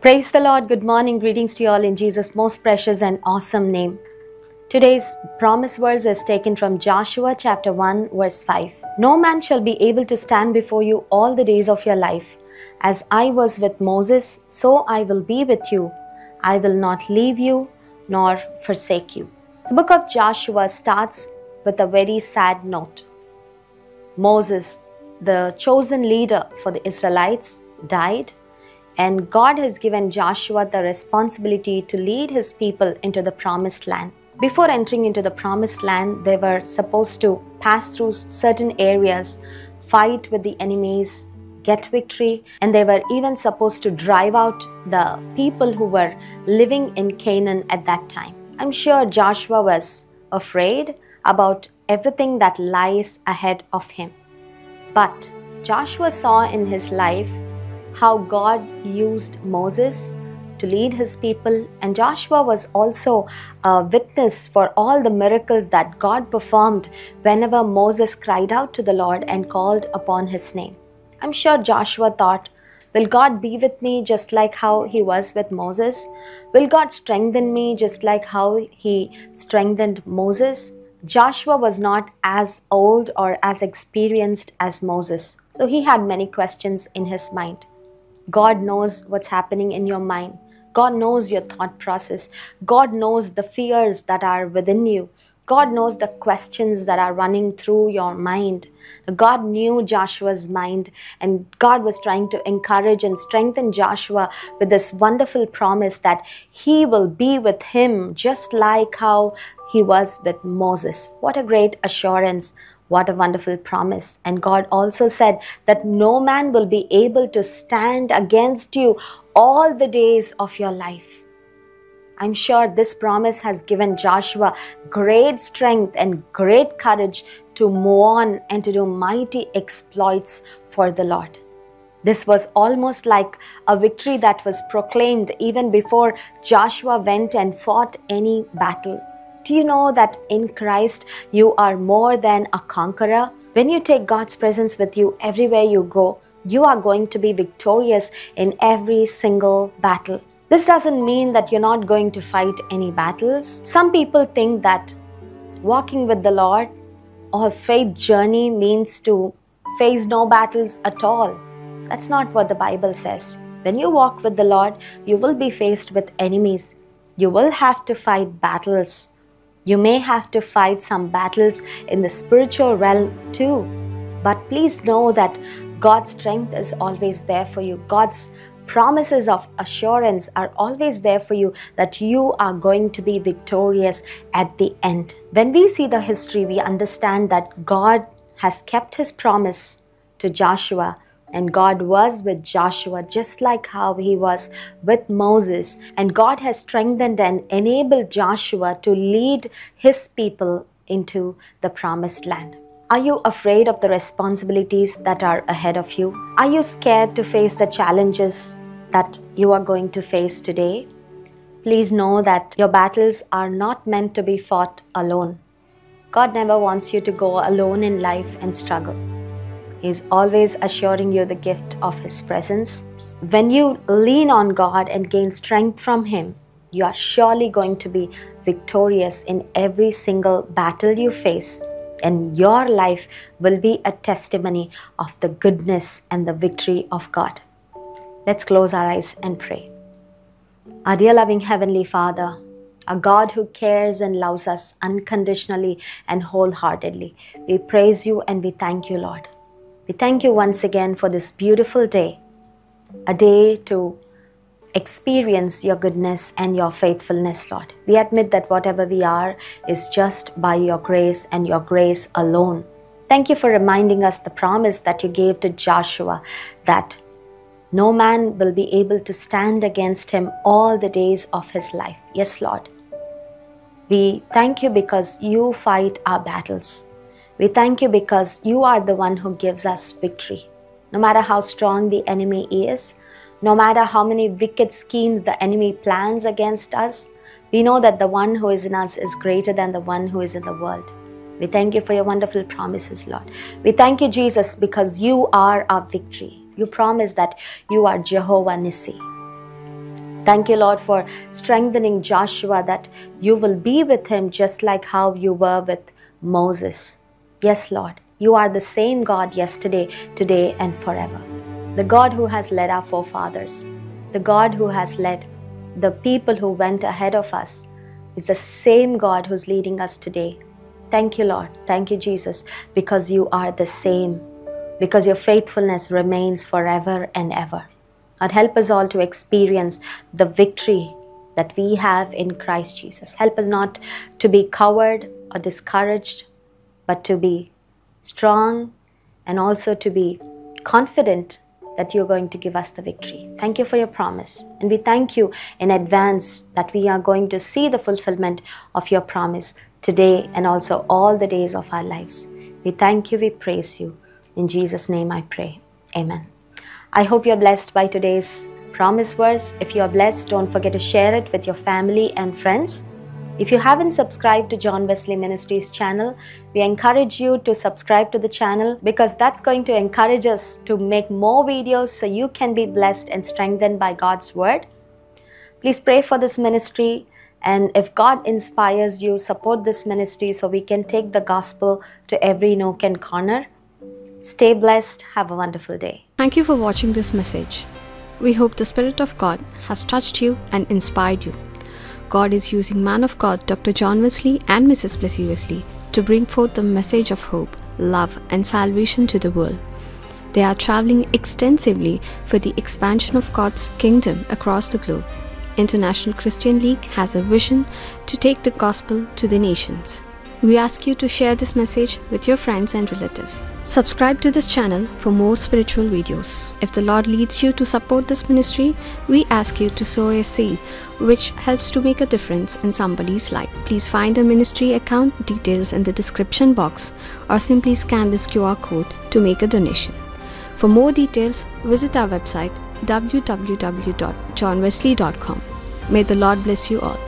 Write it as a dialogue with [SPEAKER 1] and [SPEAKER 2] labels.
[SPEAKER 1] Praise the Lord. Good morning. Greetings to you all in Jesus' most precious and awesome name. Today's promise verse is taken from Joshua chapter 1, verse 5. No man shall be able to stand before you all the days of your life. As I was with Moses, so I will be with you. I will not leave you nor forsake you. The book of Joshua starts with a very sad note. Moses, the chosen leader for the Israelites, died and God has given Joshua the responsibility to lead his people into the promised land. Before entering into the promised land, they were supposed to pass through certain areas, fight with the enemies, get victory, and they were even supposed to drive out the people who were living in Canaan at that time. I'm sure Joshua was afraid about everything that lies ahead of him. But Joshua saw in his life how God used Moses to lead his people, and Joshua was also a witness for all the miracles that God performed whenever Moses cried out to the Lord and called upon his name. I'm sure Joshua thought, Will God be with me just like how he was with Moses? Will God strengthen me just like how he strengthened Moses? Joshua was not as old or as experienced as Moses, so he had many questions in his mind. God knows what's happening in your mind. God knows your thought process. God knows the fears that are within you. God knows the questions that are running through your mind. God knew Joshua's mind, and God was trying to encourage and strengthen Joshua with this wonderful promise that he will be with him just like how he was with Moses. What a great assurance! What a wonderful promise. And God also said that no man will be able to stand against you all the days of your life. I'm sure this promise has given Joshua great strength and great courage to move on and to do mighty exploits for the Lord. This was almost like a victory that was proclaimed even before Joshua went and fought any battle. Do you know that in Christ you are more than a conqueror? When you take God's presence with you everywhere you go, you are going to be victorious in every single battle. This doesn't mean that you're not going to fight any battles. Some people think that walking with the Lord or faith journey means to face no battles at all. That's not what the Bible says. When you walk with the Lord, you will be faced with enemies. You will have to fight battles. You may have to fight some battles in the spiritual realm too. But please know that God's strength is always there for you. God's promises of assurance are always there for you that you are going to be victorious at the end. When we see the history, we understand that God has kept his promise to Joshua and God was with Joshua just like how he was with Moses. And God has strengthened and enabled Joshua to lead his people into the promised land. Are you afraid of the responsibilities that are ahead of you? Are you scared to face the challenges that you are going to face today? Please know that your battles are not meant to be fought alone. God never wants you to go alone in life and struggle. He is always assuring you the gift of His presence. When you lean on God and gain strength from Him, you are surely going to be victorious in every single battle you face and your life will be a testimony of the goodness and the victory of God. Let's close our eyes and pray. Our dear loving Heavenly Father, a God who cares and loves us unconditionally and wholeheartedly, we praise you and we thank you, Lord. We thank you once again for this beautiful day, a day to experience your goodness and your faithfulness, Lord. We admit that whatever we are is just by your grace and your grace alone. Thank you for reminding us the promise that you gave to Joshua that no man will be able to stand against him all the days of his life. Yes, Lord. We thank you because you fight our battles. We thank you because you are the one who gives us victory. No matter how strong the enemy is, no matter how many wicked schemes the enemy plans against us, we know that the one who is in us is greater than the one who is in the world. We thank you for your wonderful promises, Lord. We thank you, Jesus, because you are our victory. You promise that you are Jehovah Nissi. Thank you, Lord, for strengthening Joshua that you will be with him just like how you were with Moses. Yes, Lord, you are the same God yesterday, today, and forever. The God who has led our forefathers, the God who has led the people who went ahead of us, is the same God who's leading us today. Thank you, Lord. Thank you, Jesus, because you are the same, because your faithfulness remains forever and ever. God, help us all to experience the victory that we have in Christ Jesus. Help us not to be coward or discouraged, but to be strong and also to be confident that you're going to give us the victory. Thank you for your promise. And we thank you in advance that we are going to see the fulfillment of your promise today and also all the days of our lives. We thank you, we praise you. In Jesus' name I pray. Amen. I hope you're blessed by today's promise verse. If you are blessed, don't forget to share it with your family and friends. If you haven't subscribed to John Wesly Ministries channel, we encourage you to subscribe to the channel because that's going to encourage us to make more videos so you can be blessed and strengthened by God's word. Please pray for this ministry and if God inspires you, support this ministry so we can take the gospel to every nook and corner. Stay blessed. Have a wonderful day.
[SPEAKER 2] Thank you for watching this message. We hope the Spirit of God has touched you and inspired you. God is using man of God Dr. John Wesly and Mrs. Blessie Wesly to bring forth the message of hope, love, and salvation to the world. They are traveling extensively for the expansion of God's kingdom across the globe. International Christian League has a vision to take the gospel to the nations. We ask you to share this message with your friends and relatives. Subscribe to this channel for more spiritual videos. If the Lord leads you to support this ministry, we ask you to sow a seed which helps to make a difference in somebody's life. Please find a ministry account details in the description box or simply scan this QR code to make a donation. For more details, visit our website www.johnwesly.com. May the Lord bless you all.